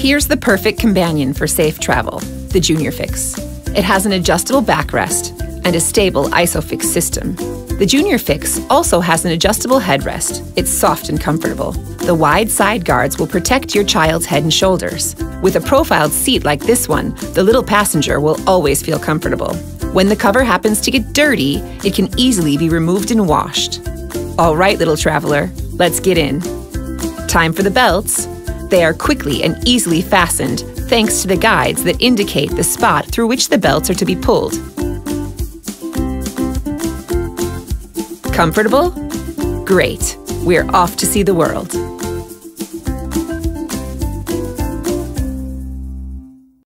Here's the perfect companion for safe travel the Junior Fix. It has an adjustable backrest and a stable ISOFIX system. The Junior Fix also has an adjustable headrest. It's soft and comfortable. The wide side guards will protect your child's head and shoulders. With a profiled seat like this one, the little passenger will always feel comfortable. When the cover happens to get dirty, it can easily be removed and washed. All right, little traveler, let's get in. Time for the belts. They are quickly and easily fastened thanks to the guides that indicate the spot through which the belts are to be pulled. Comfortable? Great. We're off to see the world.